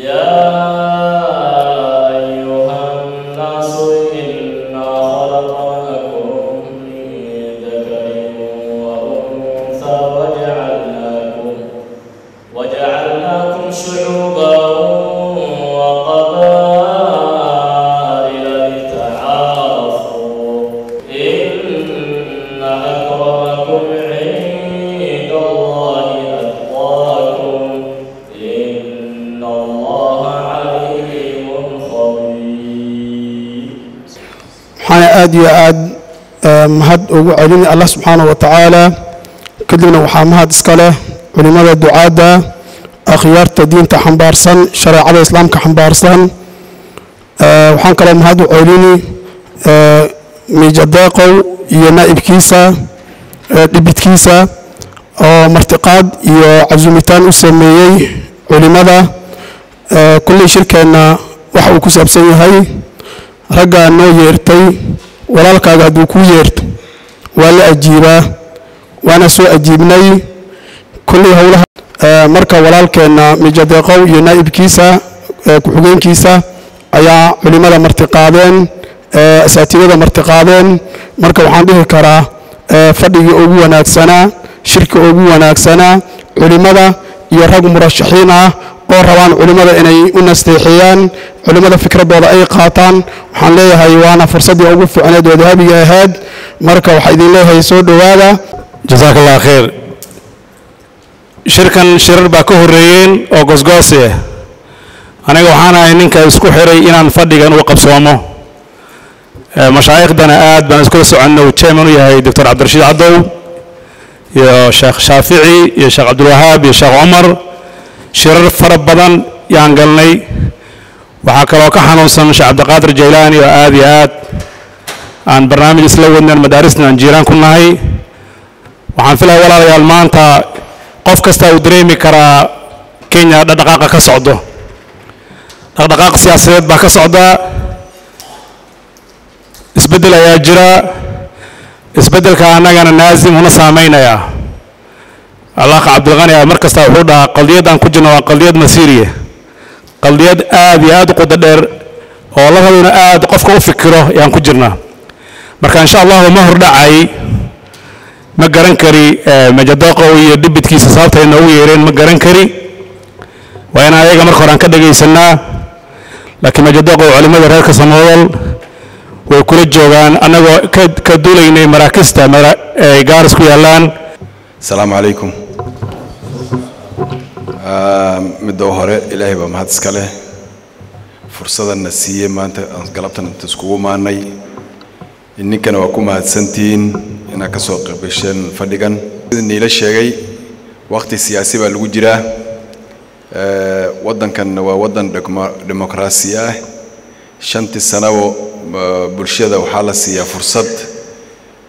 Yeah. Aad iyo aad mahad ugu celin allah subxaanahu wa tacaala kadibna waxaa mahad iska leh culimmada ducaadda akhyaarta diinta xambaarsan shareecada islaamka xambaarsan. Waxaan kaloo mahad u celini miijadeeqow iyo naa'ibkiisa dhibidkiisa oo martiqaad iyo casuumitaan u sameeyey culimmada Eh, kulley shirkeenna waxa uu ku saabsan yahay raggaa noo yeertay walaalkaaga hadduu kuu yeerto waa la ajiibaa waana soo ajiibnay. Kulley howlaha Eh, marka walaalkeenna mijadeeqow iyo naa'ibkiisa eh, ku-xigeenkiisa ayaa culimmada martiqaadeen eh, asaatiidada martiqaadeen marka waxaan dhihi karaa fadhigii ugu wanaagsanaa shirka ugu wanaagsanaa culimmada iyo rag murashaxiin ah oo rabaan culimmada inay u nasteexeeyaan culimmada fikradooda ay qaataan. Waxaan leeyahay waana fursaddii ugu fiicneed oo dahabiga ahayd. Marka waxaa idin leeyahay soo dhowaada. Jasaaka allah khayr. Shirkan shirar baa ka horreeyeen oo goosgoosi ah aniga waxaan ahay ninka isku xiray inaan fadhigan u qabsoomo. Eh, mashaaikhdana aad baan iskula soconno uu chairman u yahay doctor cabdirashiid cadow iyo sheekh shaafici iyo sheekh cabdulwahaab iyo sheekh cumar shirar fara badan yaan galnay. Waxaa kaloo ka xanuunsan sheekh cabdiqaadir jaylaani oo aad iyo aad aan barnaamij isla wadnaan madaarisna aan jiiraan ku nahay. Waxaan filaya walaalayaal maanta qof kasta uu dareemi karaa kenya dhaqdhaqaaqa ka socdo. Dhaqdhaqaaq siyaasadeed baa ka socda. Isbeddel ayaa jira. Isbeddelka annagana naasim una saameynayaa allaqa cabdilqani ah mar kasta wuxuu dhahaa qaldiyadaan ku jirno waa qaldiyad masiiriya qaldiyad aad iyo aad u qodo dheer oo la rabo inuu aad qofka u fikiro yaan ku jirnaa. Marka insha allahu ma hordhacay ma garan kari eh, majadoqow iyo dhibidkiisa sababta ay noogu yeereen ma garan kari. Waa in ayaga marka hore aan ka dhagaysanaa laakiin majadoqow culimmada reerka samawdal way kula joogaan annagoo ka- duulaynay maraakista mara- ay gaaris ku yaallaan asalaamu calaykum Ah, midda hore ilaahay baa mahad iska leh. Fursadanna siiyey maanta aan galabtan inta iskugu maanay. Ninkana waa ku mahadsantihiin inaad ka soo qaybgasheen fadhigan. Sida sheegay waqti siyaasi baa lagu jiraa. Eh, waddankanna waa waddan dimuqraasi ah. Shantii sanabo ah, bulshada waxaa la siiyaa fursad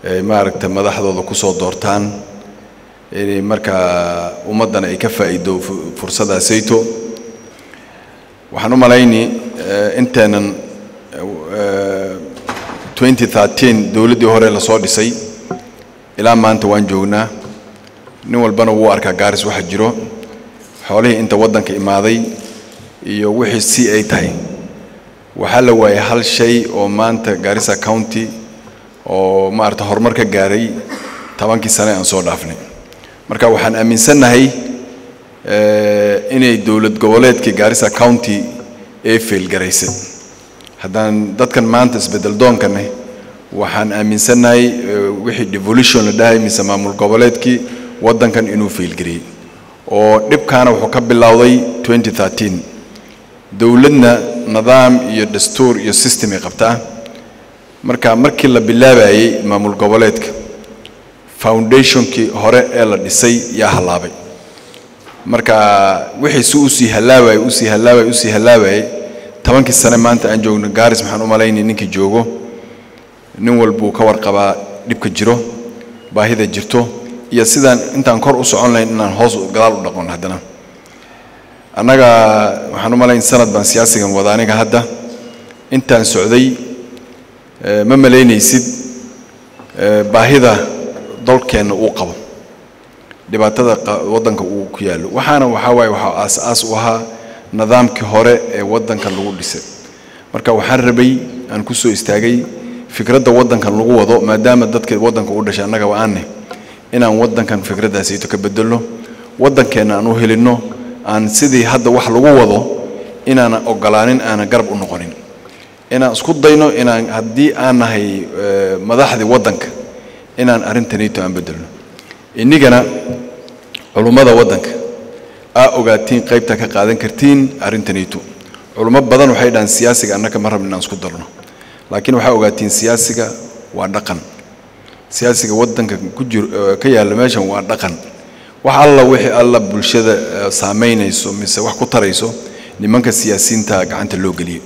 ay maaragta madaxdooda ku soo doortaan inay markaa ummaddana ay ka faa'iido fu- fursaddaasayto waxaan u malayni eh, inteenan eh, 2013 dowladdii hore la soo dhisay. Ilaa maanta waan joognaa. Nin walbana wuu arkaa gaaris waxa jiro. Xoolihii inta waddanka imaaday iyo wixii si ay tahay. Waxaa la waayay hal shay oo maanta Garissa County oo maarata horumar ka gaaray tobankii sane aan soo dhaafnay marka waxaan aaminsannahay eh, inay dowlad goboleedkii Garissa County ay failgaraysay haddaan dadkan maanta isbeddel doonkane waxaan aaminsannahay eh, wixii devolution la dhahay mise maamul goboleedkii waddankan inuu failgariyey oo dhibkaana wuxuu ka bilowday 2013 dowladna nidaam iyo dastuur iyo system ay qabtaa. Marka markii la bilaabayay maamul goboleedka foundationkii hore ee la dhisay yaa hallaabay marka wixii si u sii hallaabayay u sii hallaabayay u sii hallaabayay tobankii sane maanta aan joogno gaaris maxaan u malaynay ninkii joogo. Nin walbuu ka warqabaa dhibka jiro baahida jirto iyo sidaan intaan kor u socon lahayn inaan hoos gadaal u dhaqon haddana. Annaga waxaan u malayn sanad baan siyaasigan wada aniga hadda. Intaan socday ma malaynaysid baahida dolkeenna uu qabo. Dhibaatada waddanka uu ku yaallo. Waxaana waxaa waaye waxaa aas-aas u ahaa nidaamkii hore ee waddankan lagu dhisay. Marka waxaan rabay aan ku soo istaagay fikradda waddankan lagu wado maadaama dadka waddanka u dhashay annaga wa-aanne inaan waddankan fikraddaasayto ka bedelno waddankeenna aan u helinno aan sidii hadda wax lagu wado inaanan ogolaanin aanan garab u noqonin. Inaan isku dayno inaan haddii aan nahay eh, madaxdii waddanka inaan arrintanito aan bedelno inigana culummada waddanka aa ogaatiin qaybta ka qaadan kartiin arrintanito culummo badan waxay dhahaan siyaasiga annaka ma rabno inaan isku darno laakiin waxaa ogaatiin siyaasiga waa dhaqan. Siyaasiga waddanka ku jiro eh, ka yaalla meeshan waa dhaqan. Wax alla wixii alla bulshada saamaynayso mise wax ku tarayso nimanka siyaasiyiinta gacanta loo geliyo.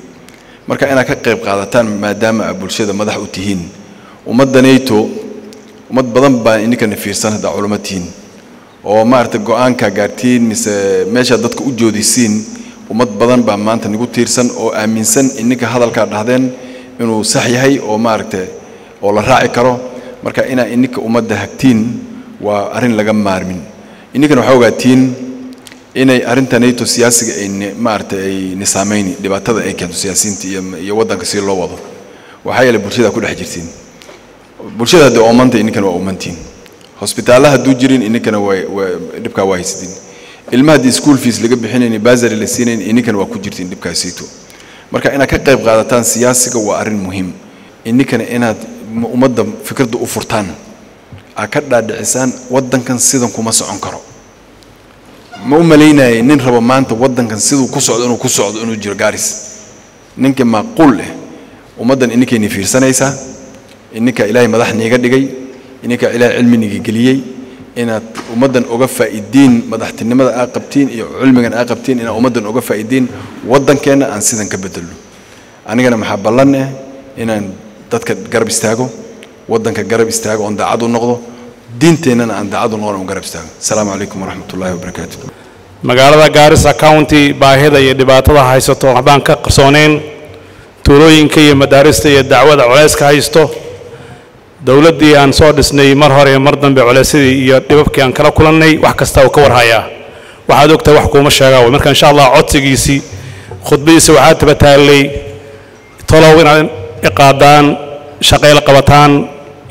Marka inaad ka qayb qaadataan maadaama aad bulshada madax u tihiin ummadda nato ummad badan baa ininkana fiirsan haddaa culamo oo maaragtay go'aanka gaartiin mise meeshaad dadka u joodisiin ummad badan baa maanta nagu tiirsan oo aaminsan ininka hadalkaa dhahdeen inuu sax yahay oo maaragtay oo la raaci karo. Marka inaa ininka ummadda hagtiin waa arrin laga maarmin. Ininkana waxaa ogaatiin inay arrinta nato siyaasiga ay maaragtay ay nisaamayni dhibaatada ay keento siyaasiyiinta iyo iyo waddanka si loo wado. Waxaa yeelay bulshada ku dhex jirtiin bulshada haddii oomanta ininkana waa oomantiin hosbitaalla hadduu jirin ininkana waa waa- haysatiin. Ilmaha haddii school fees laga bixinayn basary la siinayn ininkana waa ku jirtiin dhibkaasiito marka inaad ka qayb qaadataan siyaasiga waa arrin muhiim. Ininkana inaad ummadda fikradda u furtaan. Aad ka dhaadhicisaan waddankan sidan kuma socon karo. Ma u malaynayay nin rabo maanta waddankan siduu ku socdo inuu ku socdo inuu jiro gaaris. Ninka macquul eh ummaddan ininkayni fiirsanaysaa ininka ilaahay madax niiga dhigay ininka ilaahay cilmi niga geliyey inaad ummaddan uga faa'iidiin madaxtinimada aa qabtiin iyo cilmigan aa qabtiin inaad ummaddan uga faa'iidiin waddankeenna aan sidan ka bedelno. Anigana maxaa ballan eh inaan dadka garab istaago waddanka garab istaago oon daacad u noqdo diinteennana aan daacad u noqon oon garab istaago. Asalaamu calaykum waraxmat ullaahi wabarakaatu magaalada gaarisa county baahida iyo dhibaatada haysato waxbaan ka qarsooneyn. Tuulooyinka iyo madaarista iyo dacwada culayska haysto dowladdii aan soo dhisnay mar hore mar dambe culaysyadii iyo dhibabkii aan kala kulannay wax kasta uu ka warhayaa waxaad ogtahay wax kuuma sheegaa. Wey marka insha allah codsigiisii khudbadiisa waxaa taba taallay tolow inaad iqaadaan shaqayla qabataan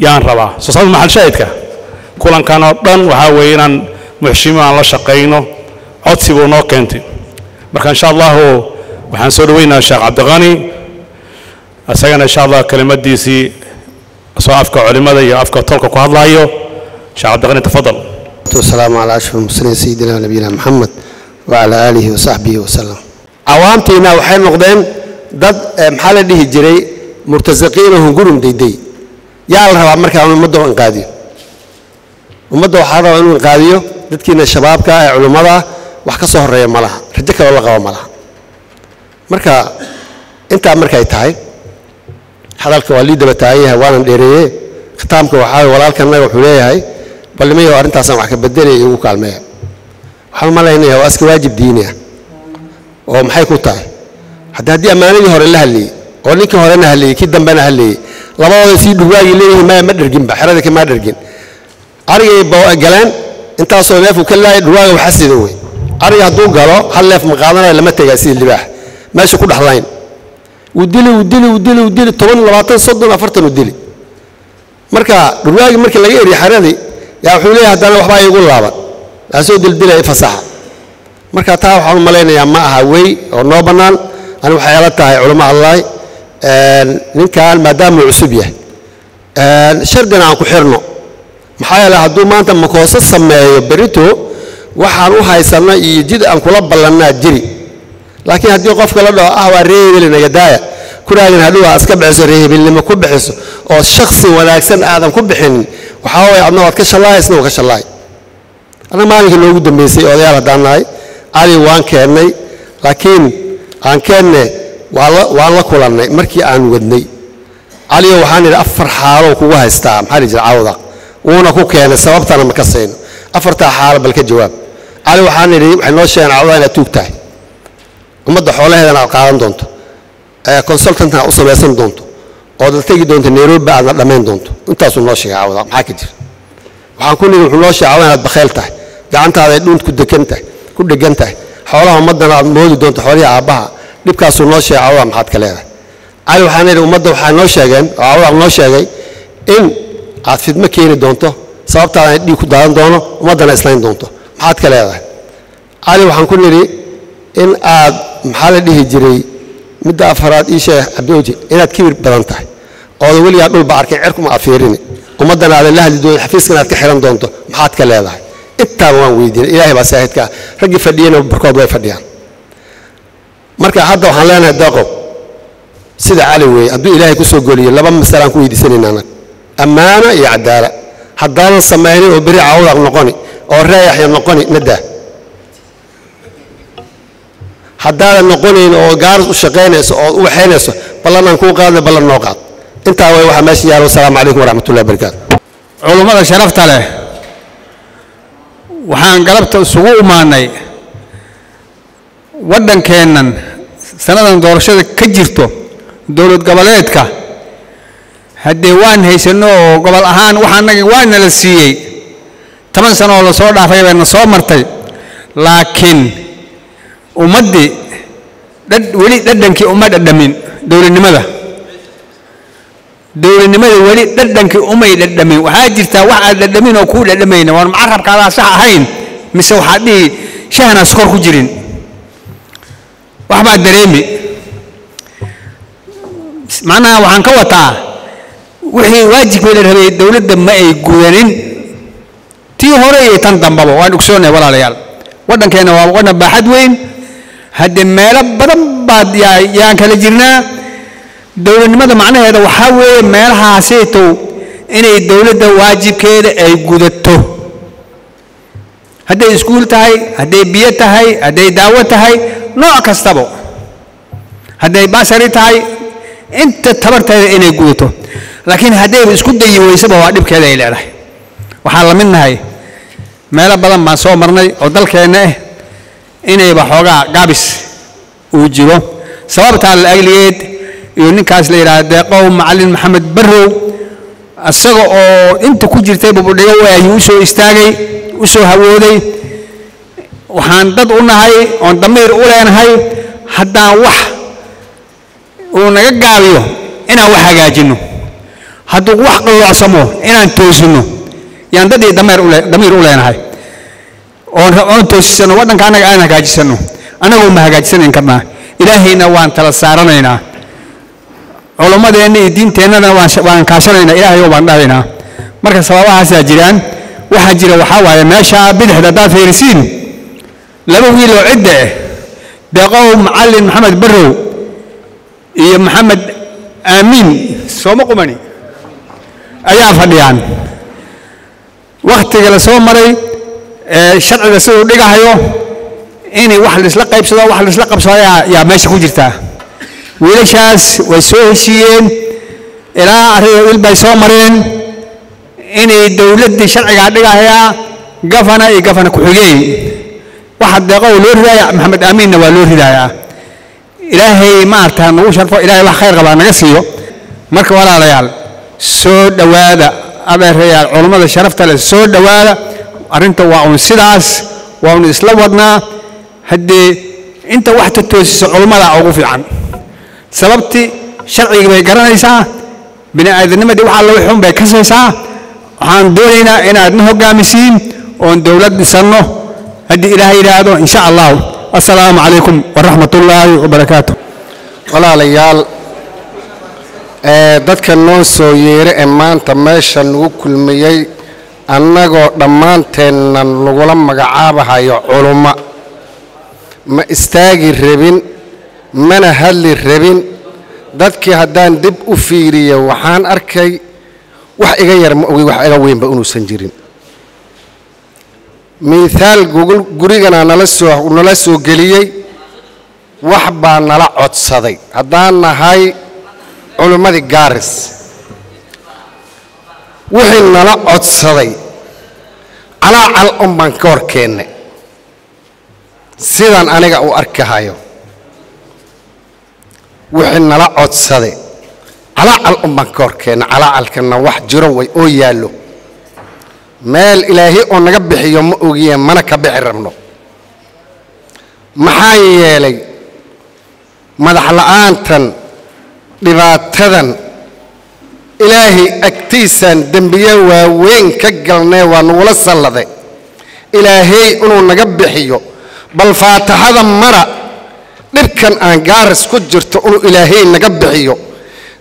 yaan rabaa. Soo sabab maxal shaahidka? Kulankan oo dhan waxaa weeye inaan muxshimo aan la shaqayno codsi buu noo keentay. Marka insha allahu waxaan soo dhaweynaha sheekh cabdiqani isagana insha allah kelimadiisii soo afka culimada iyo afka tolka ku hadlaayo. Sheekh cabdiqani tafadal salaamu calaa ashraf muslimiin sayidina nabiyina maxamed wacalaa aalihi wasaxbihi wasalam cawaamtiina waxay noqdeen dad eh, maxaa la dhihi jiray? Murtasiqiinahum gurum dayday. Yaa la rabaa markaa ummadda inqaadiyo ummadda waxaa rabaa inuu inqaadiyo dadkiina shabaabka ah ee culimmadaa wax ka soo horreeya malaha. Rajo kaloo la qabo malaha. Marka intaa markay tahay hadalka waa lii daba taagan yahay waanan dheereeye khitaamka waxaa waye walaalkanaga wuxuu leeyahay bal nimayo arrintaasaan wax ka bedelaya igu kaalmeeya waxaan malaynayaa waa iska waajib diini ah oo maxay ku tahay? Hadda haddii ammaanadii hore la hadlayey oo ninkii horena hadlayey kii dambena hadlayey labadooda sii dhurwaagii leeyihiin maya ma dherginba xerada kamaa dhergin arigay ba- galeen intaasoo neefku ka laayay dhurwaaga waxa sida wey. Ariga hadduu galo hal neef ma qaadanayo lama tegaa sida libaax. Meesha ku dhexlayn wuu dili wuu dili toban labaatan soddon afartan dili marka dhurwaagii markii laga eriye xeradii yaa wuxuu leeyahay haddana waxbaa iigu laaban. Laasoo dildilaya fasaxa. Marka taa waxaan u ma aha wey oo noo bannaan. Ani waxay ila tahay culamo allahi ninkan maadaama uu cusub yahay. Shardina aan ku xirno. Maxaa yeele hadduu maanta makooso sameeyo berito waxaan u haysanno iyo jid aan kula ballannaa jiri. Laakiin haddii qofka la dhaho ah waa reehebeli nagadaaya kuraagin hadhow aa iska bixiso reehebelnimo ku bixiso oo shaksi wanaagsan aadan ku bixinin waxaa waye adna waad ka shallaaya isna waa ka shallaay anna maalinkii noogu dambaysay odayaal haddaan nahay waan keennay laakiin aan keenne waan la kulannay markii aan wadnay. Caliyo waxaan idhi afar xaalow kugu haystaa maxaa la jira cawda? Wuuna ku keenay sababtana ma ka sayno. Afartaa xaalo bal ka jawaab. Cali waxaan idhi waxay noo sheegeen cawda inaad tuug tahay ummadda xoolaheedana aad qaadan doonto consultantna u samaysan doonto ood la tegi doonto nairobi aadna dhammayn doonto. Intaasuu noo sheegay cawda maxaa ka jira? Waxaan ku nidhi wuxuu noo sheegay cawda inaad bakhayl tahay. Gacantaada ay dhuunt ku dhegan tahay. Xoolaha ummaddana aad moodi doonto xoolihii aabbaha dhibkaasuu noo sheegay cawdaa maxaad ka leedahay? Cali waxaan idhi ummadda waxaa noo sheegeen oo noo sheegay in aad fidmo keeni doonto sababtaadana dhiig ku daadan doono ummaddana islayn doonto. Maxaad ka leedahay? Cali waxaan ku nidhi in aad maxaa la dhihi jiray midda afaraad ii sheeg cabdiwji inaad kibir badan tahay oodan weligaa dhulba arkin cerkuma aad fiirini ummaddana aadan la hadli doonin xafiiskana aad ka xihan doonto maxaad ka leedahay? Intaaba waan weydiinay. Ilaahay baa saahidka ah raggii fadhiyana barkood way fadhiyaan. Marka hadda waxaan leenahay deeqow sida cali weeye hadduu ilaahay ku soo goliyo laba masalaan ku weydiisanayna annaga ammaano iyo cadaala haddaadan samaynin oo beri cawdaaq noqoni oo reeyaxya noqoni nadaa haddaadan noqonayn oo gaaris u shaqaynayso oo u waxaynayso ballan aan kuu qaadna ballan noo qaad. Intaa way waxaa meesha yaalo. Wasalaamu calaykum waraxmatullahi wabarakaatu culummada sharafta leh waxaan galabta isugu imaanay waddankeennan sannadan doorashada ka jirto dowlad goboleedka haddee waan haysanno oo gobol ahaan waxaanagi waa nala siiyey. Toban sano oo la soo dhaafay bayna soo martay laakiin ummaddii weli dhadhankii uma dhadhamin dowladnimada dowladnimada weli dhadhankii umay dhadhamin waxaa jirtaa wax aad dhadhamin oo kuu dhadhamayna waan macarabkaadaa sax ahayn mise waxaad dhihi shahna sukor ku jirin. Wax baa dareemi. Macnaha waxaan ka wataa wixii waajibkii la rabay dowladda ma ay gudanin. Tii hore iyo tan dambaba waan ogsoonay walaalayaal. Waddankeenna waa waddan baaxad weyn haddee meelo badan baad yaa yaan kala jirnaa? Dowladnimada macnaheeda waxaa weeye meelahaasaytow inay dowladda waajibkeeda ay gudato. Hadday iskuul tahay hadday biyo tahay hadday daawo tahay nooc kastaba. Hadday basari tahay inta tabarteeda inay gudato. Laakiin haddayba isku dayi weysaba waa dhibkeeda ay leedahay. Waxaan la mid nahay meelo badan baan soo marnay oo dalkeenna ah inayba xoogaa gaabis uu jiro. Sababtaa la agliyeed iyo ninkaas la yidhaahda deeqow macalin maxamed barrow isaga oo inta ku jirtay bubudhigo waayuu u soo istaagay u soo hawooday. Waxaan dad u nahay oon damiir u leenahay haddaan wax uu naga gaabiyo inaan wax hagaajinno. Hadduu wax qalloocsamo inaan toosinno yaan dad iyo dameer ule damiir u leenahay oon oon toosisano waddanka annaga aan hagaajisano. Annagoo ma hagaajisanayn karnaa ilaahayna waan tala saaranaynaa. Culummadeenna iyo diinteennana waan kaashanaynaa. Ilaahayow baan dhahaynaa marka sababahaasaa jiraan waxaa jira waxaa waaye meesha bidixda haddaad fiirisiin laba wiil oo cidda ah deeqow macallin maxamed barrow iyo maxamed aamiin sooma qumani. Ayaa fadhiyaan. Wakhtiga la soo maray sharciga siduu dhigahayo inay wax laisla qaybsado wax laisla qabsado yaa yaa meesha ku jirtaa wiilashaas way soo heshiiyeen ilaa arriga il bay soo mareen inay dowladdii sharcigaa dhigahayaa gafana iyo gafana ku-xigeen waxa deeqow loo ridaaya maxamed aamiinna waa loo ridayaa. Ilaahay maarata nagu sharfo ilaahay wax khayr qabaa naga siiyo. Marka walaalayaal soo dhowaada adeerayaal culummada sharafta leh soo dhowaada arrinta waa un sidaas waa un isla wadnaa haddee inta wax ta toosiso culummada ugu fiican. Sababtii sharcigii bay garanaysaa bini aadamnimadii wax alla wixun bay kasaysaa. Waxaan doonaynaa inaad na hoggaamisiin oon dowlad dhisanno. Haddii ilaahay yidhaahdo in sha allahu. Assalaamu calaykum waraxmat ullaahi wabarakaatu walaalayaal ee dadka noo soo yeera ee maanta meesha nagu kulmiyey annagoo dhammaanteenna lagula magacaabahayo culummo ma istaagi rabin mana hadli rabin. Dadkii haddaan dib u fiiriyo waxaan arkay wax iga yar ma ogi wax iga weynba inuusan jirin. Miithaal gurigana nala soo nala soo geliyey wax baa nala codsaday. Haddaan nahay culimmadii gaaris wixii nala codsaday calaacal un baan ka hor keennay sidaan aniga u arkahayo wixii nala codsaday calaacal un baan ka hor keennay calaacalkana wax jiro way oo yaallo. Meel ilaahi oo naga bixiyo ma ogiye mana ka bixi rabno. Maxaa yeelay madax la'aantan dhibaatadan ilaahay agtiisaan dembiye waaweyn ka galnee waa nagula salladay. Ilaahay inuu naga bixiyo bal faataxada mara dhibkan aan gaaris ku jirto inuu ilaahay naga bixiyo.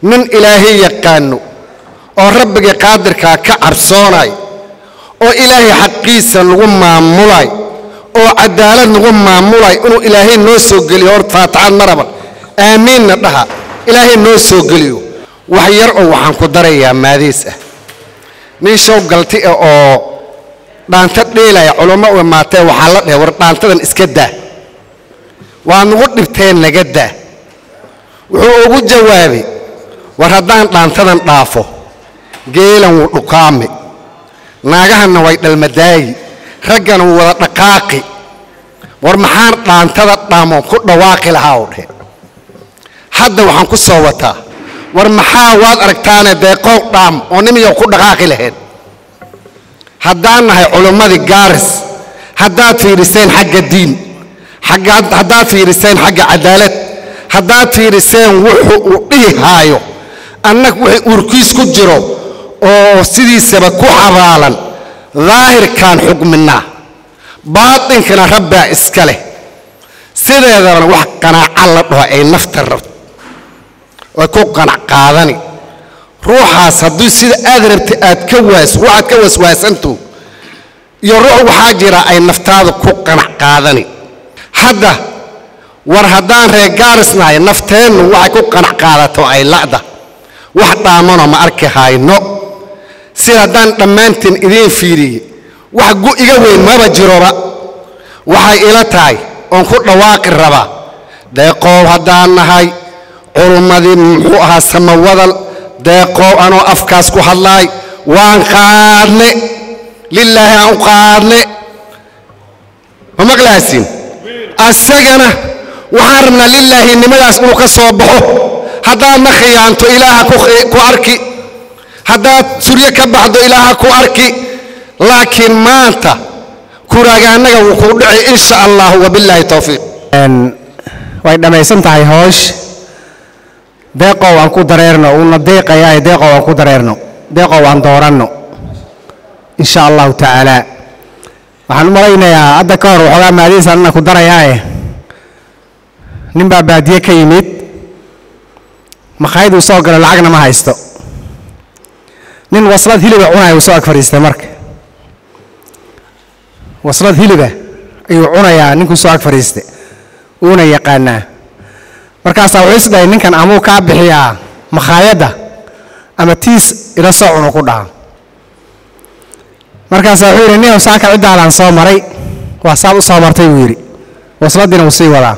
Nin ilaahay yaqaano oo rabbiga qaadirkaa ka cabsoonay oo ilaahay xaqiisa lagu maamulay oo cadaalad lagu maamulay inuu ilaahay noo soo geliyo. Hor faataxad maraba aamiinna dhaha ilaahay noo soo geliyo wax yar oo waxaan ku darayaa maadiis ah. Nin show galti ah oo dhaanta dheelaya culummo u imaatee waxaa la dhahay war dhaantadan iska daa. Waa nagu dhibteen naga daa. Wuxuu ugu jawaabay war haddaan dhaantadan dhaafo geelan wuu dhukaami. Naagahanna way dhalmadaayi raggana wuu wada dhaqaaqi. War maxaan dhaantada dhaamo ku dhawaaqi lahaa? U dheh hadda waxaan ku soo wataa war maxaa waad aragtaane deeqow dhaam oo nimiyow ku dhaqaaqi lahayd haddaan nahay culummadii gaaris haddaad fiiriseen xagga diin haddaad fiiriseen xagga cadaalad haddaad fiiriseen wuxuu uu dhihi haayo annag wixii uurkiis ku jiro oo sidiisaba ku xabaalan daahirkaan xugminaa baatinkana rabbaa iska leh. Sideedabana wax qanaaca la dhaho ay nafta rabto way ku qanac qaadani. Ruuxaas haddii sida aad rabta aad ka waas ruuxaad ka waswaasanto iyo ruux waxaa jira ay naftaada ku qanac qaadani. Hadda war haddaan reer gaarisnahay nafteennu waxay ku qanac qaadato ay la'da wax dhaamano ma arki hayno. Sida haddaan dhammaantiin idiin fiiriyey wax gu iga weyn maba jiroba. Waxay ila tahay oon ku dhawaaqi rabaa. Deeqoow haddaan nahay culummadii muxuu ahaa samawadal deeqoow anoo afkaas ku hadlaay. Waan qaadne lilaahi aan u qaadne. Ma maqlaasin? Asagana waxaan rabnaa lilaahi nimadaas inuu ka soo baxo. Haddaadna khiyaanto ilaaha ku arki. Haddaad suryo ka baxdo ilaaha ku arki. Laakiin maanta kuraagaanaga wuu kuu dhici insha allah wabilaahi towfiiq way dhammaysan tahay hoosh deeqow aan ku dareerno uuna deeqayaay deeqow aan ku dareerno. Deeqow aan dooranno. Insha allahu tacaala. Waxaan u malaynayaa hadda ka hor waxoogaa maadiis anna ku darayaaye. Nin baa baadiye ka yimid. Makhaayaduu soo galo lacagna ma haysto. Nin waslad hiliba cunaya uu soo ag fadhiistay marka. Waslad hiliba ayuu cunayaa ninkuu soo ag fadhiistay. Uuna yaqaanaa markaasaa wuxuu is ninkan amuu kaa bixiyaa makhaayadda ama tiis ila soo cunu ku dhaha markaasaa wuxuu yidhi nin saaka ciddaadan soo maray. Waa saad u soo martay buu yidhi. Wasladiina wuu sii wadaa.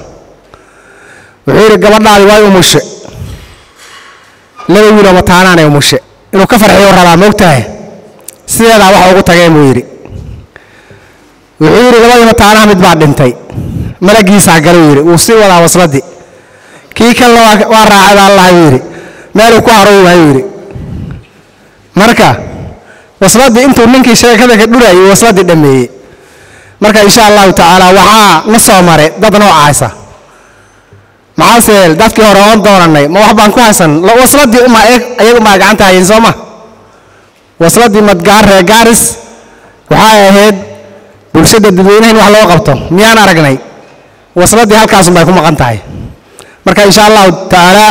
Wuxuu yidhi gabadhaadi way umushe laba wiiloo mataanaanay umushe inuu ka farxiyo rabaa moogtahay sideedaa waxa ugu tageen buu yidhi. Wuxuu yidhi labadii mataanaha mid baa dhintay. Malagiisaa galuu yidhi. Wuu sii wadaa wasladii kii kalena waa raacay baa allahay buu yidhi meeluu ku haroy waayuu yidhi. Marka wasladii intuu ninkii sheekada ka dhurayay wasladii dhammeeyey. Marka insha allahu tacaala waxaa na soo maray dad noocaasa. Maxaase dadkii hore oon doonanay ma wax baan ku haysan. Wasladii uma ayagu maa gacanta hayin soo ma? Wasladii madgaar reer gaaris waxay ahayd bulshada dadweynaha in wax loo qabto. Miyaan aragnay? Wasladii halkaasun bay ku maqan tahay marka insha allahu tacaala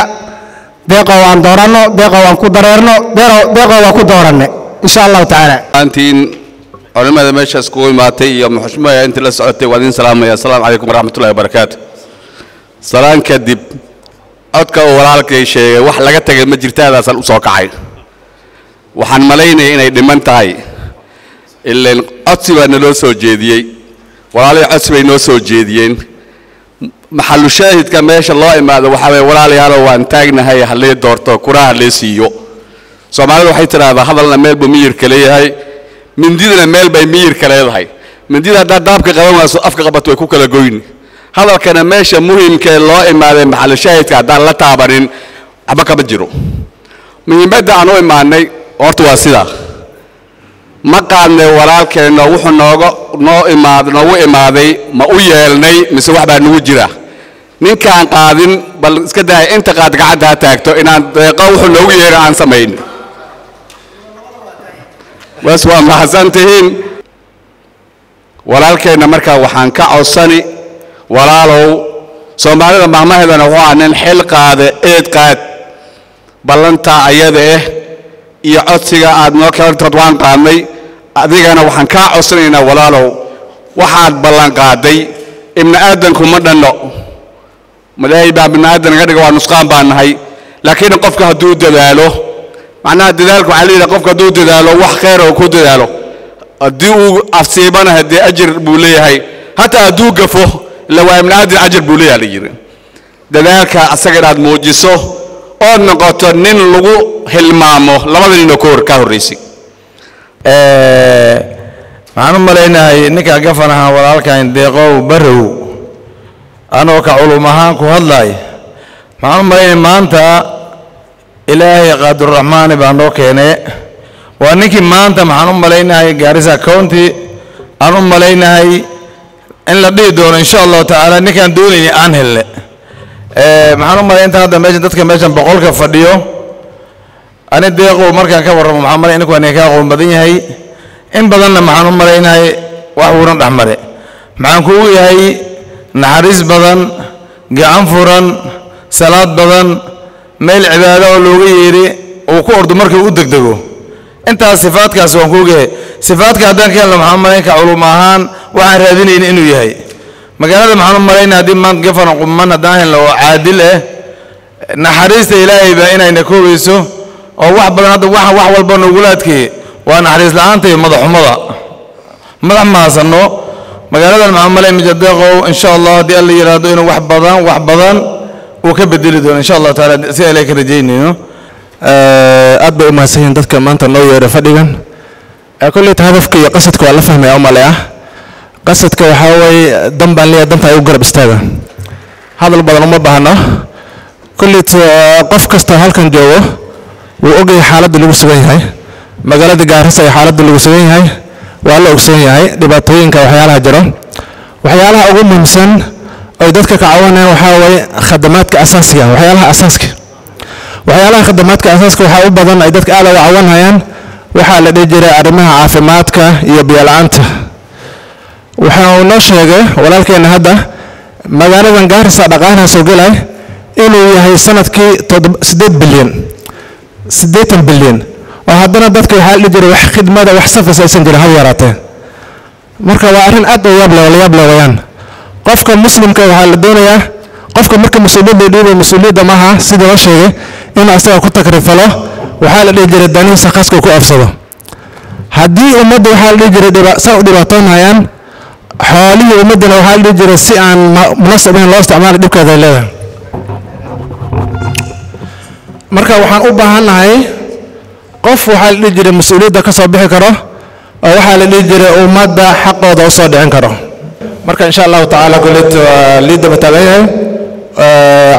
deeqow aan dooranno deeqow aan ku dareerno deeqow waan ku dooranne insha allahu tacaala maantiin culimmada meeshaas kugu imaatay iyo muxushmaya intii la socotay waa idin salaamaya. Asalaamu calaykum waraxmatullahi wabarakaatu. Salaan kadib codka uu walaalkay sheegay wax laga tagay ma jirtaadaasaan u soo kacay. Waxaan malaynaya inay dhiman tahay ilan codsi baa naloo soo jeediyey. Walaalihii codsi bay noo soo jeediyeen maxalu shaahidka meesha loo imaado waxaa waye walaalayaalow waan taagnahay hallee doorto kuraha hallee siiyo. Soomaalidu waxay tidhaahdaa hadalna meel buu miyirka leeyahay mindidana meel bay miyirka leedahay. Mindida haddaad daabka qaban wayso afka qabato way ku kala goyni hadalkana meesha muhimka ee loo imaaday maxalu shaahidka haddaan la taabanin waxba kama jiro. Muhiimadda aan u imaanay horta waa sidaa ma qaadnay walaalkeenno wuxuu nooga noo imaad noogu imaaday ma u yeelnay mise wax nagu jira ninkaan qaadin bal iska daaya inta qaad gacanta ha taagto inaan deeqo wuxuu noogu yeeray aan samayn. Bas waa mahadsan tihiin walaalkeenna markaa waxaan ka codsani walaalow soomaalida mahmaheedana ahaa nin xil qaade eed qaad. Ballantaa ayada ah iyo codsiga aad noo keentad waan qaadnay. Adigana waxaan kaa codsanaynaa walaalow waxaad ballan qaaday. Ibni aadanku ma dhanno ilaahay baa ibni aadan naga dhiga waa nusqaan baan nahay. Laakiin qofka hadduu dadaalo macnaha dadaalka waxaa leeyahay qofka hadduu dadaalo wax khayr oo ku dadaalo. Haddii uu afsiibana haddee ajir buu leeyahay. Hataa hadduu gafo ila waa ibni aadan ajir buu leeyahay la yidhi. Dadaalka asaga inaad muujiso ood noqoto nin lagu hilmaamo labada ninoo ka hor ka horraysay waxaan u malaynahay ninka gafan ahaa walaalkan deeqow barrow anoo ka culum ahaan ku hadlaay waxaan u malaynaya maanta ilaahay qaadurraxmaani baa noo keenee waa ninkii maanta maxaan u malaynahay gaarisa county aan u malaynahay in la dhihi doono insha allahu tacaala ninkaan doonayni aan helne. Maxaan u malay inta hadda meeshan dadka meeshan boqolka fadhiyo. Ani deeqow markaan ka warramo maxaan malay ninku waa ninka aqoon badan yahay. In badanna maxaan u malaynahay wax wuuna dhex mare maxaan kuugu yahay naxariis badan gacan furan salaad badan meel cibaado oo looga yeedhi uu ku ordo markuu u degdego. Intaas sifaadkaas waan kuugu yahay sifaadka haddaan ka helno maxaan malaynka culum ahaan waxaan raadinayna inuu yahay. Magaalada maxaan u malaynaya haddii maanta gafana quman haddaan helno oo caadil ah naxariista ilaahay baa inayna koobayso oo wax badan hadda wax wax walba nogula adkeeye waa naxariis la'aanta iyo madaxumada madax mahadsanno magaaladan maxaan malay mijadeeqow insha allah haddii alla yidhaahdo inuu wax badan wax badan uu ka bedeli doono insha allahu taala si alle ka rajaynayno aad bay u dadka maanta noo yeedha fadhigan. Kolleyta hadafka iyo qasadka waa la fahmaya u ah. Qasadka waxaa weeye dan baan leeyahay danta ay u garab istaaga hadal badan uma baahno kolleyta qof kasta halkan joogo wuu ogyahay xaaladda lagu sugan yahay. Magaalada gaarisa ee xaaladda lagu sugan yahay waa la ogsoon yahay dhibaatooyinka waxyaalaha jiro. Waxyaalaha ugu muhiimsan oy dadka ka cawanayaan waxaa weeye khadamaadka asaasiga waxyaalaha asaaska waxyaalaha khadamaadka asaaska waxaa u badan ay dadka aad uga cawanayaan waxaa la dhihi jiray arrimaha caafimaadka iyo biyola'aanta waxa uu noo sheegay walaalkeena hadda magaaladan gaarisa dhaqaalaha soo gelay inuu yahay sannadkii siddeed bilyan siddeetan bilyan oo haddana dadka waxaa la jiray wax khidmada wax safas aysan jirin haba yaraatee. Marka waa arrin aad u yaab leh oo la yaab leh wayaan qofka muslimka waxaa la doonayaa qofka marka mas'uuliyadda dhiibay mas'uuliyadda maaha sida loo sheegay inuu asaga ku takrifalo waxaa la dhihi jiray danihiisa khaaska ku afsado. Haddii ummadda waxaa la dhihi jiray saa u dhibaatoonayaan xoolihii ummaddana waxaa la dhihi jiray si aan munasab loo isticmaala dhibkeeda ay leedahay. Marka waxaan u baahannahay qof waxaa la dhihi jiray mas'uuliyadda ka soo bixi karo oo waxaa la dhihi jiray ummadda xaqooda u soo dhicin karo. Marka insha allahu tacaala kullet waa lii daba taagan yahay?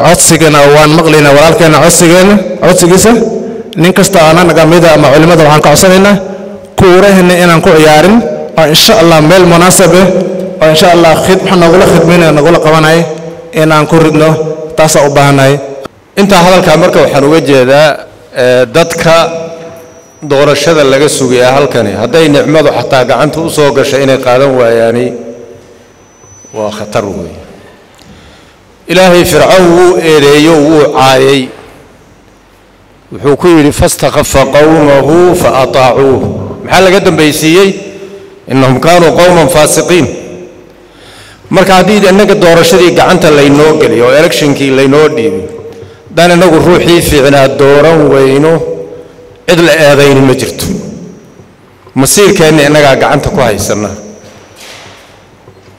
Codsigana waan maqlaynaa walaalkeena codsigeena codsigiisa. Nin kasta ananaga mida ama culimmada waxaan ka codsanaynaa kuuraheenna inaan ku ciyaarin oo insha allah meel munaasabe oo insha allah waxa nogula khidmaynaya nogula qabanay inaan ku ridno taasaa u baahannahay intaa hadalkaa marka waxaan uga jeedaa dadka doorashada laga sugaya halkani. Hadday nicmadu xataa gacanta u soo gashay inay qaadan waayaani waa khatar weeye ilaahay fircawn wuu eedeeyo wuu caayay wuxuu ku yidhi fastakhafa qowmahu fa ataacuuh maxaa laga dambaysiiyey? Innahum kaanuu qowman faasiqiin. Marka haddii innaga doorashadii gacanta laynoo geliyo oo electionkii laynoo dhiibay haddaan innagu ruuxii fiicnaa dooran weyno cid la eedayni ma jirto. Masiirkeenna innagaa gacanta ku haysanna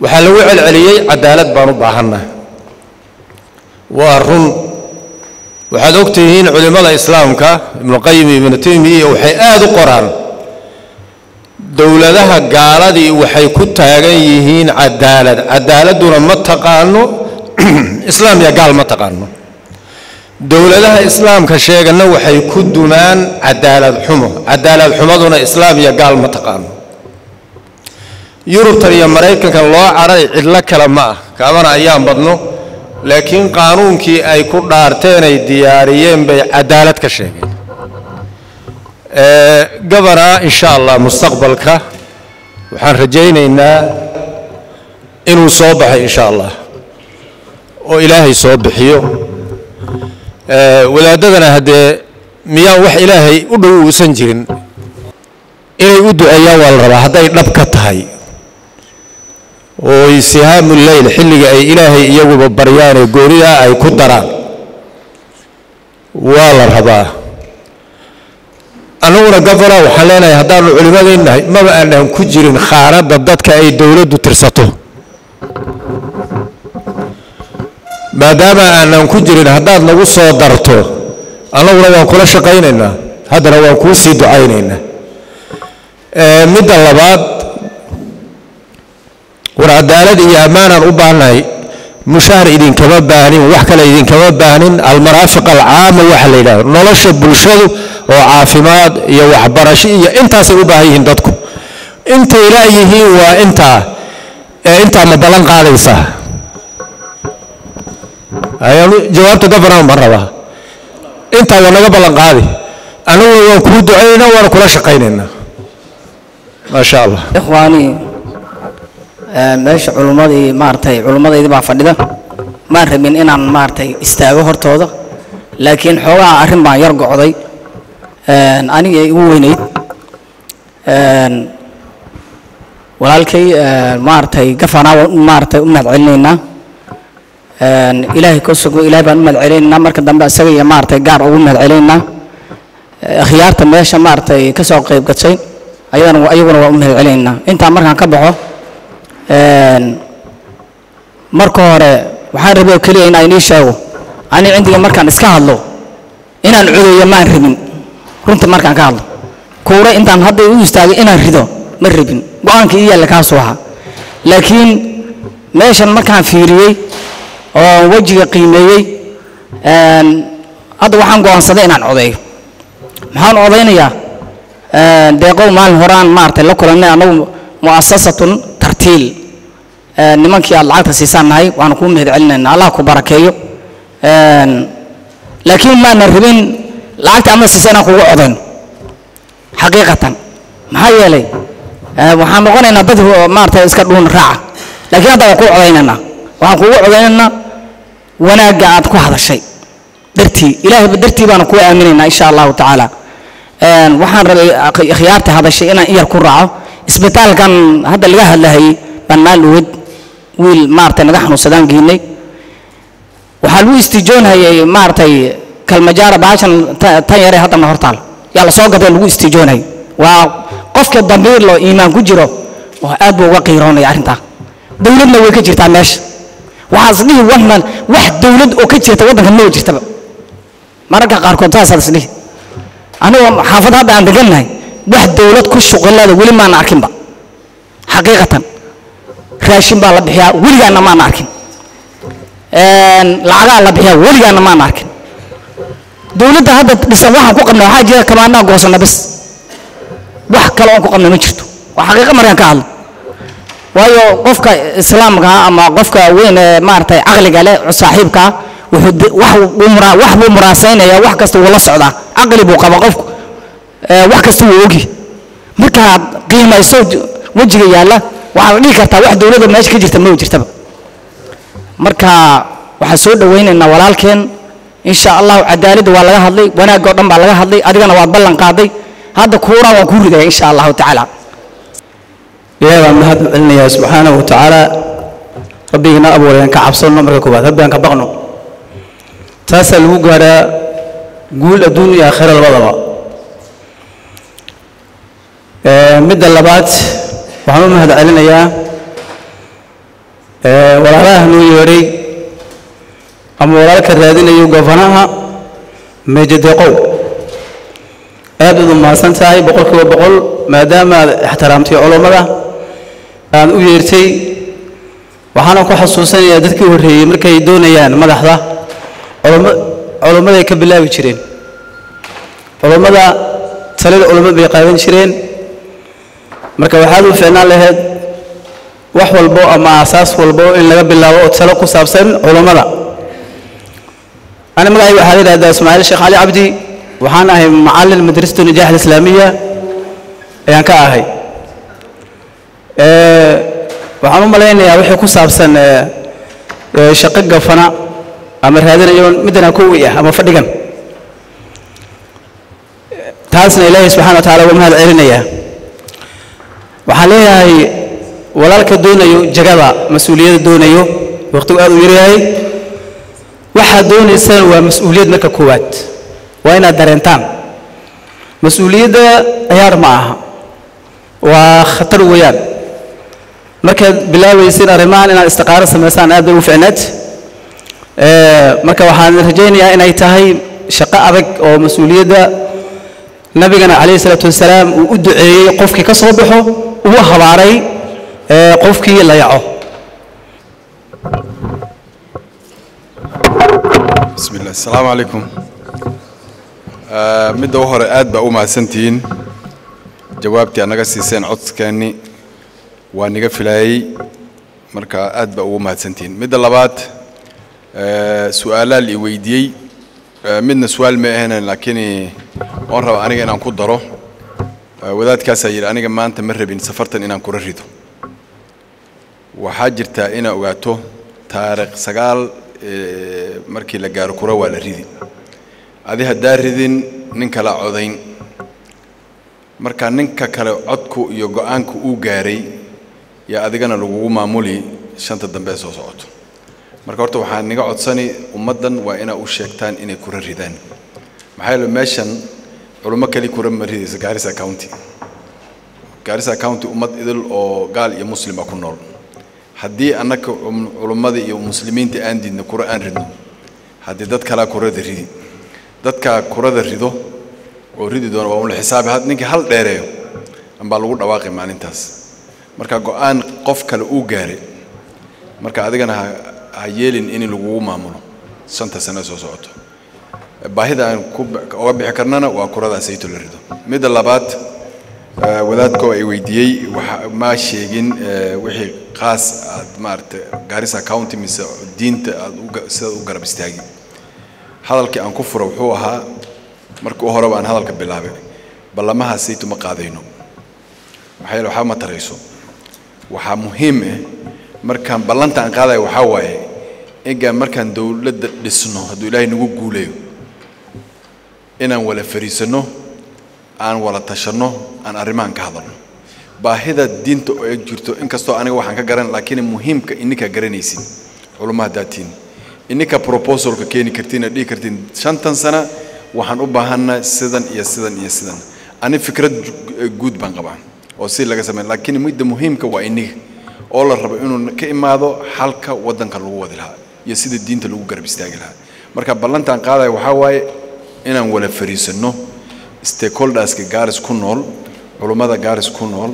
waxaa lagu celceliyey cadaalad baan u baahannaha waa run. Waxaad og tihiin culimmada islaamka ibnuqayim iyo ibnu taymiya waxay aada u qoraan. Dowladaha gaaladii waxay ku taagan yihiin cadaalad cadaaladduna ma taqaano. Islaam iyo gaal ma taqaano dowladaha islaamka sheegana waxay ku dumaan cadaalad xumo. Cadaalad xumaduna islaam iyo gaal ma taqaano. Yurubtan iyo maraykankan loo cadhay cidlo kale ma ah. Kaamana ayaan badno laakiin qaanuunkii ay ku dhaarteen ay diyaariyeen bay cadaalad ka sheegeen. Gabana insha allah mustaqbalka waxaan rajaynaynaa inuu soo baxo insha allah oo ilaahay soo bixiyo wadaadadana haddee miyaan wax ilaahay u dhow uusan jirin? Inay u duceeyaan waa la rabaa hadday dhab ka tahay. Oo sihaamu leyl xilliga ay ilaahay iyaguba baryaanee goonidaa ay ku daraan. Waa la rabaa. Annaguna gabana waxaan leenahay haddaanu culimmadeennahay maba aanan ku jirin khaanadda dadka ay dowladdu tirsato maadaama aanan ku jirin haddaad nagu soo darto annaguna waan kula shaqaynaynaa. Haddana waan kuu sii ducaynaynaa. Midda labaad war cadaalad iyo ammaanaan u baahnahay mushaar idinkama baahnin wax kale idinkama baahnin almaraafiq alcaama waxa la yidhahdo nolosha bulshadu oo caafimaad iyo waxbarasho iyo intaasay u baahan yihiin dadku. Intay laayihiin waa intaa intaa ma ballan qaadaysaa jawaabta gabanaan baan rabaa. Intaa waa naga ballan qaadi. Annaguna waan kuu ducaynaynaa waana kula shaqaynaynaa maa sha allah ikhwaani meesha culummadii maaragtay culummadeydii baa fadhida. Maan rabin inaan maaragtay istaago hortooda. Laakiin xoogaha arrin baan yar aniga igu weynayd. Walaalkay maaragtay gafanaa waan maaragtay u mahad celinaynaa ilaahay ka sugo ilaahay baan u mahad celinaynaa marka dambe isaga iyo maaragtay gaar ugu mahad celinaynaa akhyaarta meesha maaragtay ka soo qayb gashay ayadana ayaguna waa u mahad celinaynaa intaa markaan ka baxo marka hore waxaan rabay oo keliya inaan inii sheego ani cindiga markaan iska hadlo inaan codeeyo maan rabin. Runta markaan ka hadlo kuure intaan hadda u istaagay inaan rido ma rabin. Go'aanka ii yaalla kaasuu ahaa. Laakiin meeshan markaan fiiriyey oo wejiga qiimeeyey hadda waxaan go'aansaday inaan codeeyo. Maxaan odaynayaa? Deeqow maalin horaan maaragtay la kulannay annagu mu'asasatun tartiil. Nimankii aad lacagta siisaan nahay waanu kuu mahad celinaynaa ku barakeeyo. Laakiin maana rabin lacagta ama siisa inaan kugu codayno xaqiiqatan. Maxaa yeelay? Waxaan noqonaynaa dad maaragtay iska dhuun raaca. Laakiin hadda waan kuu codaynaynaa waxaan kugu codaynaynaa wanaagga aad ku hadashay. Dartii ilaahayba dartii baanu kuu aaminaynaa insha allahu tacaala. Waxaan rabay ikhyaarta hadashay inaan iyar ku raaco. Isbitaalkan hadda laga hadlahayay baan maal uwad wiil maaragtay naga xanuunsadaan geynay waxaa lagu istiijoonhayay maaragtay kalmajaara baashan tan yare haddana hortaal. Yaa la soo gaday lagu istiijoonhayay waa qofka dambiir loo iimaan ku jiro oo aad buu uga qiiroonaya arrintaa. Dowladna way ka jirtaa meesha waxaas dhihi waxman wax dowlad oo ka jirta waddanka ma jirtaba. Mararka qaarkood saasaad isdhihi anigoo xaafad hadda aan degannahay wax dowlad ku shuqulada weli maana arkinba. Xaqiiqatan raashin baa la bixiyaa weligaana maana arkin. Lacagaa la bixiyaa weligaana maana arkin. Dowladda hadda dhisan waxaan ku qabna waxaa jira kamaanaa goosana bas wax kale oon ku qabna ma jirto. Waa xaqiiqa markaan ka hadlo waayo qofka islaamka ama qofka weyn ee maaragtay caqliga leh saaxiibka wuxuu wax buu muraasaynaya wax kasta wuu la socdaa. Caqli buu qaba qofku. Wax kasta wuu ogi. Markaad qiimayso wejiga yaalla waxaad dhihi kartaa wax dowladda meesha ka jirta ma jirtaba. Marka waxaan soo dhawaynaynaa walaalkeen. Insha allahu cadaaladda waa laga hadlay wanaagga oo dhan baa laga hadlay adigana waad ballan qaaday. Hadda kuuraan waan kuu ridaya insha allahu tacaala ilaahay baan mahad u celinayaa subxaanahu wa tacaala rabbigiina abuureen ka cabsano marka koowaad. Rabbi aan ka baqno. Taasaa lagu gaadhaa guul adduun iyo aakhira labadaba. Midda labaad waxaan u mahad celinayaa walaalaha noo yeedhay ama walaalka raadinayo gofanaha meejadeeqow aad udu mahadsan tahay boqol kiiba boqol maadaama aad ixtiraamtay culummada aan u yeertay. Waxaana ku xusuusanayaa dadkii horreeyey markay doonayaan madaxda culummaday ka bilaabi jireen. Culummada talada culummad bay qaadan jireen. Marka waxaad u fiicnaan lahayd wax walbo ama aasaas walbo in laga bilaabo oo talo ku saabsan culummada ana magacay waxaa la yidhahdaa ismaaciil sheekh cali cabdi waxaan ahay macalin madrasatu najaax alislaamiya ayaan ka ahay waxaan u malaynayaa wixii ku saabsan eh, eh, shaqo gafana ama raadinayoon midana kowi ah ama fadhigan. Taasna ilaahay subxana wa taala uga mahad celinayaa. Waxaan leeyahay walaalka doonayo jagada mas'uuliyadda doonayo waqtigu aad u yaryahay waxaad doonaysaan waa mas'uuliyad marka koowaad. Waa inaad dareentaan. Mas'uuliyadda ciyaar ma aha. Waa khatar weeyaan markaad bilaabaysid arrimahan inaad istiqaaro samaysaan aad bay u ficneed eh, marka waxaan rajaynayaa inay tahay shaqo adag oo mas'uuliyadda nabigana calayhi isalaatu wasalaam uu u duceeyey qofkii ka soo baxo ugu habaaray eh, qofkii la yaco. Bismi illah calaykum eh, midda u hore aad baa u mahadsantihiin. Jawaabtii anaga siiseen codkeennii waa niga filaayey marka aad ba ugu mahadsantihiin midda labaad eh, su'aalaal i weydiiyey. Eh, midna su'aal ma ahayna laakiin oon raba aniga inaan ku daro. Eh, Wadaadkaasaa yidhi aniga maanta ma rabin safartan inaan kula rido. Waxaa jirtaa inaa ogaato taariikh sagaal markii la gaaro kura waa la ridi. Adi haddaa ridin nin kalaa codayn. Marka ninka kale codku iyo go'aanka uu gaaray shanta dambe ee soo socoto marka horta waxaan niga codsani ummaddan waa inaa u sheegtaan inay kura ridaan maxaa yeele meeshan culummo keli kura ma ridaysa gaarisa county gaarisa county ummad idil oo gaal iyo muslima ku nool haddii annaka culummadii iyo muslimiinta aan diidno kura aan ridno haddii dad kalaa kurada ridi dadkaa kurada rido oo ridi doona waa unla xisaabi had ninkii hal dheereeyo ambaa lagu dhawaaqi maalintaas marka go-aan qof kale uu gaaray marka adigana ha, yeelin in lagugu maamulo shanta sane soo socoto baahida aan ku oga bixi karnana waa kurada sayto la rido midda labaad eh, wadaadkoo ay weydiiyey ma sheegin eh, wixii qaas aad maaragtay gaarisa county mise diinta aad uga- sidaad u garab istaagi hadalkii aan ku furo wuxuu ahaa markii horeba aan hadalka bilaabay ballamaha saytu ma qaadayno maxaa yeele waxba ma tarayso waxaa muhiim ah markaan ballanta aan qaadayo waxaa waaye egaan markaan dowladda dhisno hadduu ilaahay nagu guulayo inaan wala fariisanno aan wala tashanno aan arrimahan ka hadalno baahida diinta oo jirto inkastoo aniga waxaan ka garan laakiin muhiimka ininkaa garanaysin culumma haddaad tihin ininka proposalka keeni kartiin dhihi kartiin shantan sana waxaan u baahannahay sidan iyo sidan iyo sidan ani fikrad guud baan qabaa oo si laga sameyn laakiin midda muhiimka waa iniga oo la rabo inuu ka imaado xalka waddanka lagu wadi lahaa iyo sida diinta lagu garab istaagi lahaa marka ballantaan qaadaya waxaa waaye inaan wala fariisanno stakeholderska gaaris ku nool culummada gaaris ku nool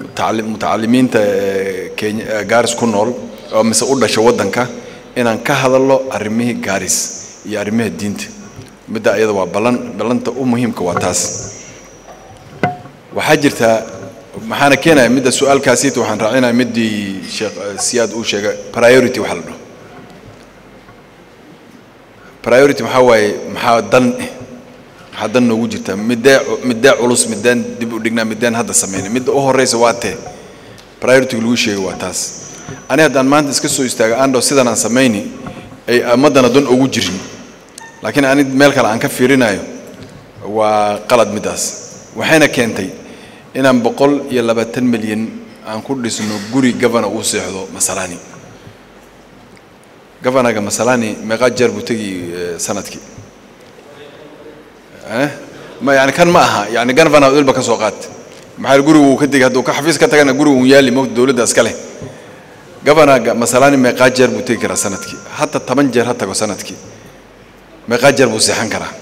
mutacali- mutacalimiinta gaaris ku nool oo mise u dhasha waddanka inaan ka hadalno arrimihii gaaris iyo arrimaha diinta midda ayada waa ballan ballanta u muhiimka waa taas waxaa jirtaa maxaana keenaya midda su-aalkaasiita waxaan raacinaya middii sheekh eh, siyaad uu sheegay priority waxa la dhaho priority maxaa waaye maxaa dan eh maxaa dan noogu jirta midee midee culus mideen dib u dhignaa mideen hadda samaynay midda u horeysa waa tee priority lagu sheegay waa taas ani haddaan maanta iska soo istaago andho sidan aan samayni ay ummaddana dan ugu jirin laakiin ani meel kale aan ka fiirinayo waa qalad middaas waxayna keentay inaan boqol iyo labaatan milyan aan ku dhisno guri gavana uu seexdo masalani gavanaga masalani meeqaa jeer buu tegi eh, sannadkii. Eh? Ma yani kan ma aha yani gavana ilba ka soo qaat. Maxaa gurigu uu ka degi hadduu ka xafiis ka tagana gurigu uu yaali mogta dowladda iska leh. Gavanaga masalani meeqaa jeer buu tegi karaa sannadkii. Hata toban jeer ha tago sannadkii. Meeqaa jeer buu seexan karaa.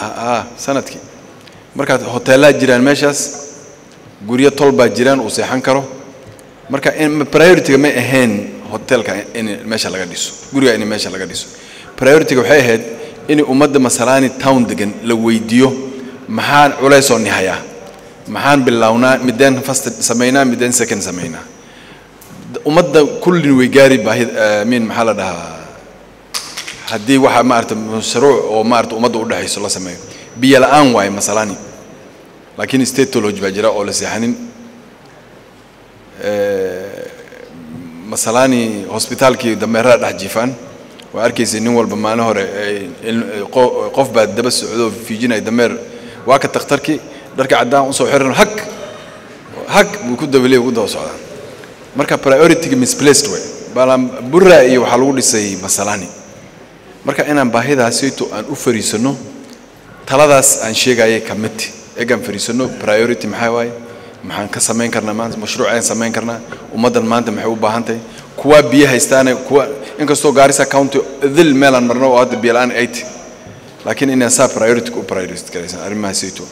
Ah sannadkii markaad hoteelaa jiraan meeshaas guryo tol baa jiraan uu seexan karo marka priority-ga may ahayn hotelka in meesha laga dhiso guriga in meesha laga dhiso priority-ga waxay ahayd in ummadda masalaani town degan la weydiiyo maxaan culaysoo nihayaa maxaan bilownaa mideen first samaynaa mideen second samaynaa ummadda kullin way gaari baahi min maxaa la dhahaa haddii waxa maarata mashruuc oo maarata ummadda u dhexayso la sameeyo biyo la-aan waaye masalaani laakiin statology baa jira oo la seexanin masalaani hosbitaalkii dameeraha dhex jiifaan waa arkaysay nin walba maalin hore qof baa daba socdo fiijinaya dameer waa ka takhtarkii dharka caddaan usoo xiran hag hag buu ku dabaliya ugu daba socdaa marka priority-ga misplaced way balan burra iyo waxaa lagu dhisay masalaani marka inaan baahidaasayto aan u fariisano taladaas aan sheegayay ka mid egaan fariisano priority maxaa waaye maxaan ka samayn karnaa maanta mashruuc ayaan samayn karnaa ummaddan maanta maxay u baahan tahay kuwaa biyo haystaane kuwa inkastoo gaarisa county dil meelaan marno oo hadda biyo la-aan ay tahay laakiin inaan saa priority u priority garaysan arrimahaasayto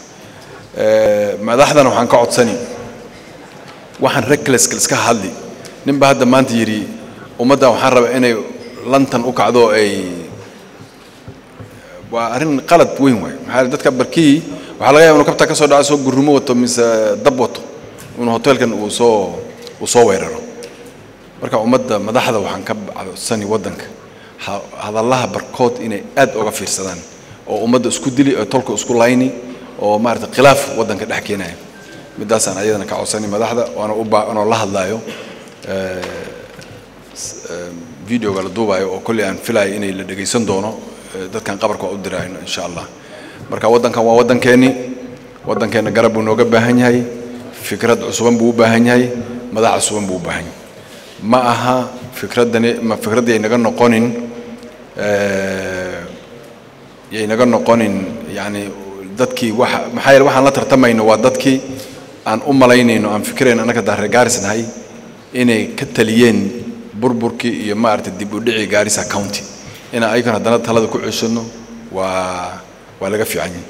madaxdana waxaan ka codsani waxaan recklesska iska hadli ninba hadda maanta yidhi ummaddan waxaan rabaa inay lantan u kacdo ay qalad weyn waay maxaa dadka barkii waxaa laga yaaba inuu kabtaa ka soo dhaco soo gurrumo wato mise dab wato inuu hoteelkan uu soo uu soo weeraro marka ummadda madaxda waxaan ka codsani waddanka hadallaha barkood inay aad uga fiirsadaan oo ummadda isku dili oo tolka isku layni oo maarata khilaaf waddanka dhex keenaya middaasaan ayadana ka codsani madaxda waana u baa anoo la hadlaayo videoga la duubayo oo kolley aan filayo inay la dhegaysan doono qabarka waa u diraayo insha allah marka waddankan waa waddankeenni waddankeenna garab buu nooga baahan yahay fikrad cusuban buu u baahan yahay madax cusuban buu u baahan yahay ma aha fikraddani ma fikraddii ay naga noqonin yay naga noqonin yacni dadkii waxa maxaa yeele waxaan la tartamayno waa dadkii aan u malaynayno aan fikirayn annaga daare gaaris nahay inay ka taliyeen burburkii iyo maaragtay dib u dhicii gaarisa county inaan ayagan haddana talada ku ceshano waa waa laga fiican yahay